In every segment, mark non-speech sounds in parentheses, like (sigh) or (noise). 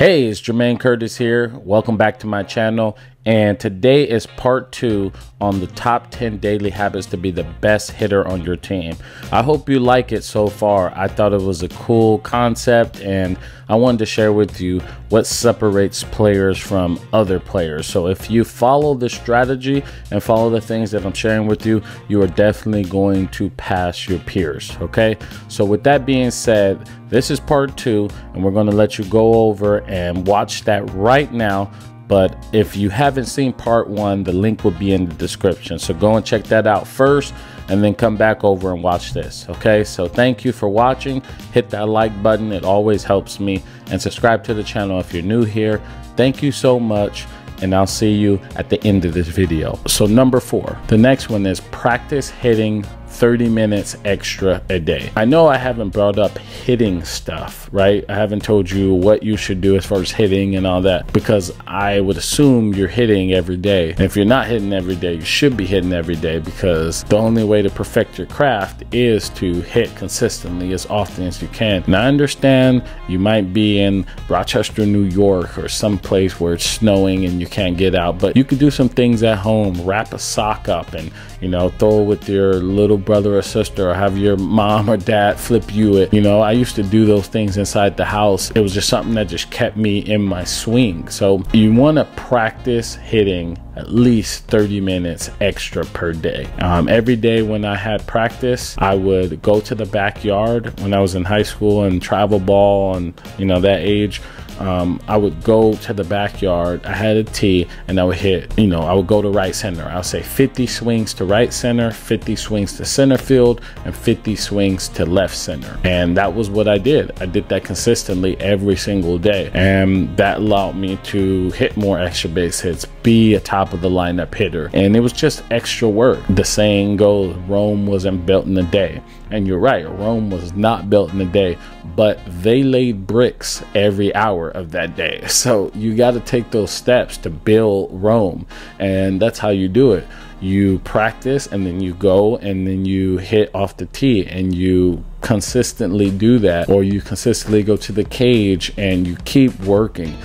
Hey, it's Jermaine Curtis here. Welcome back to my channel. And today is part two on the top 10 daily habits to be the best hitter on your team. I hope you like it so far. I thought it was a cool concept and I wanted to share with you what separates players from other players. So if you follow the strategy and follow the things that I'm sharing with you, you are definitely going to pass your peers. Okay. So with that being said, this is part two and we're going to let you go over and watch that right now but if you haven't seen part one, the link will be in the description. So go and check that out first and then come back over and watch this. Okay, so thank you for watching. Hit that like button, it always helps me. And subscribe to the channel if you're new here. Thank you so much and I'll see you at the end of this video. So number four, the next one is practice hitting 30 minutes extra a day. I know I haven't brought up hitting stuff, right? I haven't told you what you should do as far as hitting and all that because I would assume you're hitting every day. And if you're not hitting every day, you should be hitting every day because the only way to perfect your craft is to hit consistently as often as you can. And I understand you might be in Rochester, New York or some place where it's snowing and you can't get out, but you could do some things at home, wrap a sock up and, you know, throw with your little brother or sister or have your mom or dad flip you it. You know, I used to do those things inside the house. It was just something that just kept me in my swing. So you want to practice hitting at least 30 minutes extra per day. Um, every day when I had practice, I would go to the backyard when I was in high school and travel ball and, you know, that age um, I would go to the backyard. I had a tee and I would hit, you know, I would go to right center. I'll say 50 swings to right center, 50 swings to center field, and 50 swings to left center. And that was what I did. I did that consistently every single day. And that allowed me to hit more extra base hits, be a top of the lineup hitter. And it was just extra work. The saying goes, Rome wasn't built in a day. And you're right, Rome was not built in a day, but they laid bricks every hour of that day. (laughs) So you got to take those steps to build Rome. And that's how you do it. You practice and then you go and then you hit off the tee and you consistently do that or you consistently go to the cage and you keep working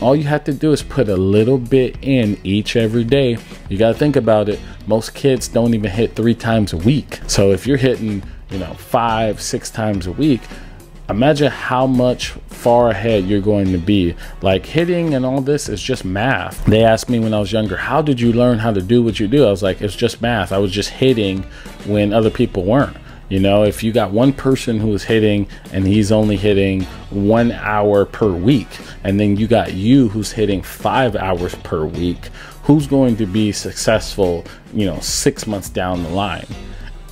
all you have to do is put a little bit in each every day you got to think about it most kids don't even hit three times a week so if you're hitting you know five six times a week imagine how much far ahead you're going to be. Like hitting and all this is just math. They asked me when I was younger, how did you learn how to do what you do? I was like, it's just math. I was just hitting when other people weren't. You know, if you got one person who is hitting and he's only hitting one hour per week, and then you got you who's hitting five hours per week, who's going to be successful, you know, six months down the line?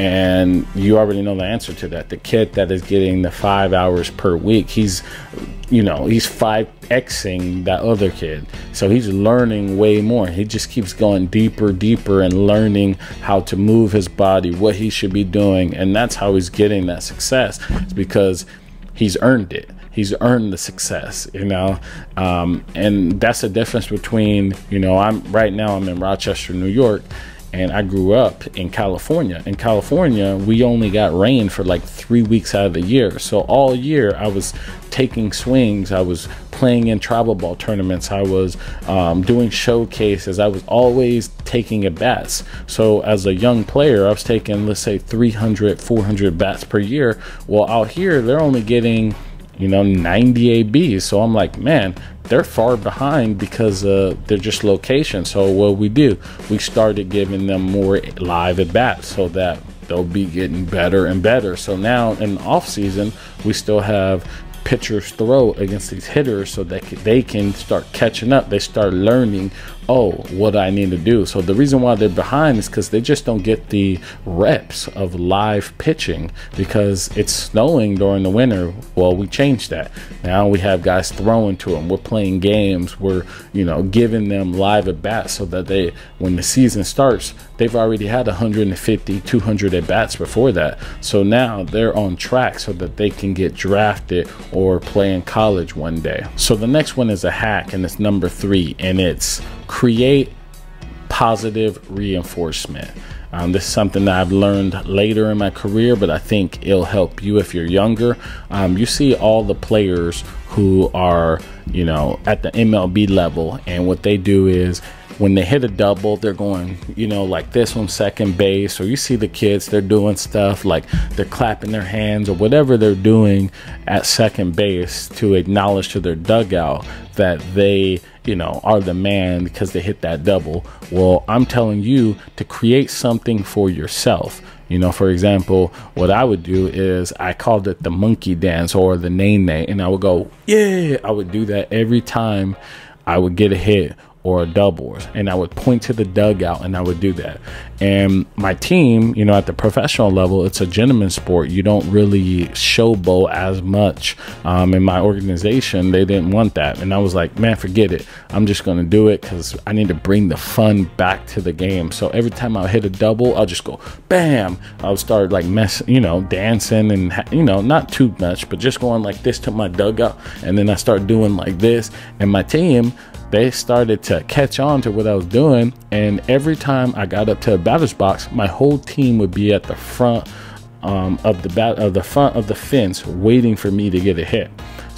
And you already know the answer to that. The kid that is getting the five hours per week he's you know he's 5xing that other kid. So he's learning way more. He just keeps going deeper deeper and learning how to move his body what he should be doing. And that's how he's getting that success it's because he's earned it. He's earned the success you know? Um, and that's the difference between you know i'm right now i'm in rochester new york and I grew up in California. In California, we only got rain for like three weeks out of the year. So all year, I was taking swings. I was playing in travel ball tournaments. I was um, doing showcases. I was always taking at bats. So as a young player, I was taking, let's say, 300, 400 bats per year. Well, out here, they're only getting you know 90 AB. So I'm like, man, they're far behind because uh, they're just location. So what we do, we started giving them more live at bats so that they'll be getting better and better. So now in off season, we still have pitchers throw against these hitters so that they can start catching up. They start learning oh, what I need to do. So the reason why they're behind is because they just don't get the reps of live pitching because it's snowing during the winter. Well, we changed that. Now we have guys throwing to them. We're playing games. We're, you know, giving them live at bats so that they, when the season starts, they've already had 150, 200 at bats before that. So now they're on track so that they can get drafted or play in college one day. So the next one is a hack and it's number three and it's create positive reinforcement. Um, this is something that I've learned later in my career, but I think it'll help you if you're younger. Um, you see all the players who are you know, at the MLB level. And what they do is when they hit a double, they're going, you know, like this on second base, or you see the kids, they're doing stuff like they're clapping their hands or whatever they're doing at second base to acknowledge to their dugout that they, you know, are the man because they hit that double. Well, I'm telling you to create something for yourself. You know, for example, what I would do is I called it the monkey dance or the nene, and I would go, yeah, I would do that every time I would get a hit or doubles and I would point to the dugout and I would do that. And my team, you know, at the professional level, it's a gentleman sport. You don't really showboat as much. Um, in my organization, they didn't want that. And I was like, man, forget it. I'm just going to do it because I need to bring the fun back to the game. So every time I hit a double, I'll just go bam. I'll start like mess, you know, dancing and, you know, not too much, but just going like this to my dugout. And then I start doing like this. And my team, they started to catch on to what I was doing. And every time I got up to a batter's box, my whole team would be at the front um, of the bat of the front of the fence, waiting for me to get a hit.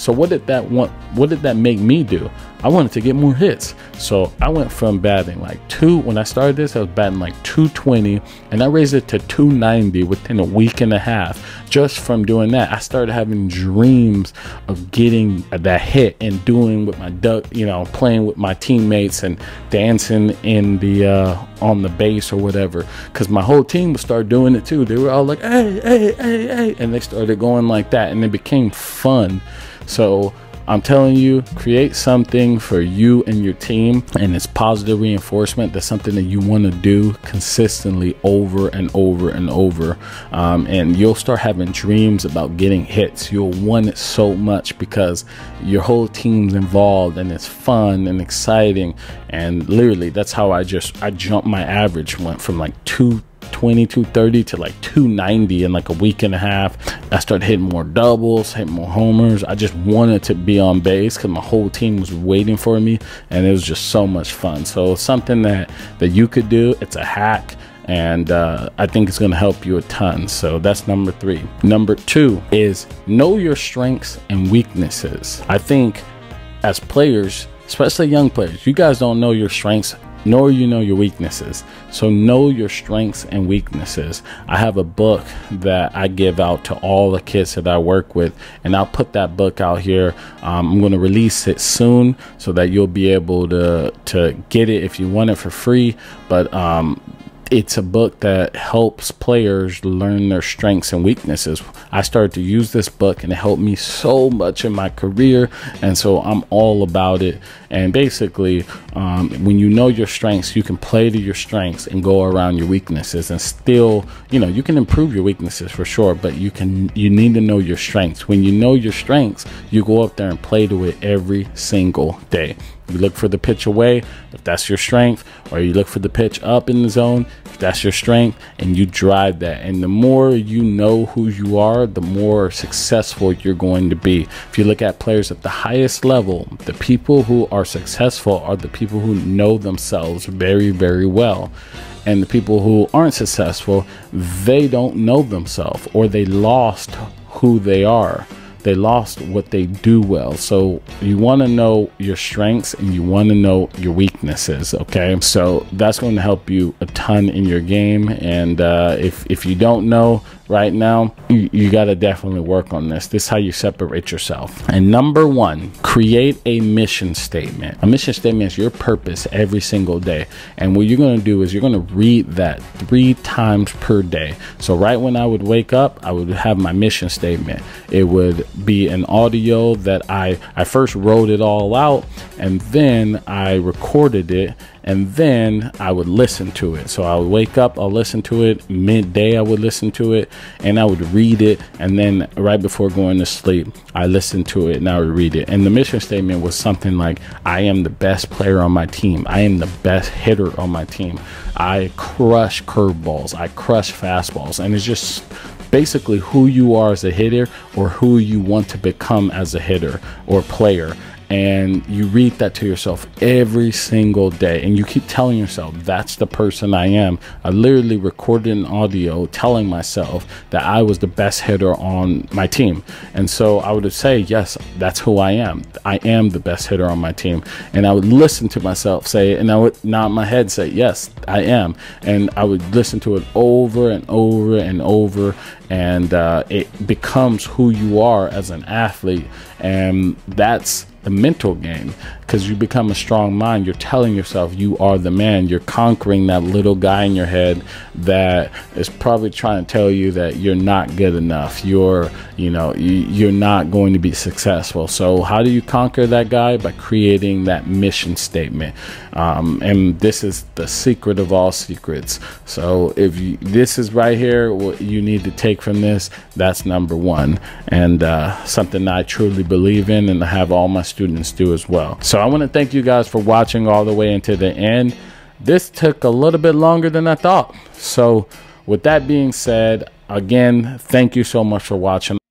So what did that want? What did that make me do? I wanted to get more hits. So I went from batting like two when I started this, I was batting like 220 and I raised it to 290 within a week and a half. Just from doing that, I started having dreams of getting that hit and doing with my duck, you know, playing with my teammates and dancing in the uh, on the base or whatever. Cause my whole team would start doing it too. They were all like, hey, hey, hey, hey, and they started going like that, and it became fun. So I'm telling you, create something for you and your team, and it's positive reinforcement. That's something that you want to do consistently over and over and over. Um, and you'll start having dreams about getting hits. You'll want it so much because your whole team's involved and it's fun and exciting. And literally, that's how I just I jumped my average, went from like two 220, 230 to like 290 in like a week and a half. I started hitting more doubles, hitting more homers. I just wanted to be on base because my whole team was waiting for me, and it was just so much fun. So something that that you could do. It's a hack and uh, I think it's going to help you a ton. So that's number three. Number two is know your strengths and weaknesses. I think as players, especially young players, you guys don't know your strengths nor you know your weaknesses. So know your strengths and weaknesses. I have a book that I give out to all the kids that I work with, and I'll put that book out here. Um, I'm going to release it soon so that you'll be able to to get it if you want it for free. But um, it's a book that helps players learn their strengths and weaknesses. I started to use this book and it helped me so much in my career. And so I'm all about it. And basically, um, when you know your strengths, you can play to your strengths and go around your weaknesses and still, you know, you can improve your weaknesses for sure, but you can, you need to know your strengths. When you know your strengths, you go up there and play to it every single day. You look for the pitch away, if that's your strength, or you look for the pitch up in the zone, if that's your strength, and you drive that. And the more you know who you are, the more successful you're going to be. If you look at players at the highest level, the people who are successful are the people who know themselves very, very well. And the people who aren't successful, they don't know themselves or they lost who they are they lost what they do well. So you want to know your strengths and you want to know your weaknesses. Okay, so that's going to help you a ton in your game. And uh, if if you don't know right now, you, you got to definitely work on this. This is how you separate yourself. And number one, create a mission statement. A mission statement is your purpose every single day. And what you're going to do is you're going to read that three times per day. So right when I would wake up, I would have my mission statement. It would be an audio that I I first wrote it all out and then I recorded it and then I would listen to it. So I would wake up, I'll listen to it. Midday, I would listen to it, and I would read it. And then right before going to sleep, I listened to it and I would read it. And the mission statement was something like, "I am the best player on my team. I am the best hitter on my team. I crush curveballs. I crush fastballs." And it's just basically who you are as a hitter or who you want to become as a hitter or player and you read that to yourself every single day and you keep telling yourself that's the person I am. I literally recorded an audio telling myself that I was the best hitter on my team. And so I would say, yes, that's who I am. I am the best hitter on my team. And I would listen to myself say it and I would nod my head say, yes, I am. And I would listen to it over and over and over and uh, it becomes who you are as an athlete and that's the mental game because you become a strong mind. You're telling yourself you are the man. You're conquering that little guy in your head that is probably trying to tell you that you're not good enough. You're you know you're not going to be successful. So how do you conquer that guy? By creating that mission statement um, and this is the secret of all secrets. So if you, this is right here what you need to take from this that's number one. And uh, something i truly believe in and have all my students do as well. So i want to thank you guys for watching all the way into the end. This took a little bit longer than i thought. So with that being said again thank you so much for watching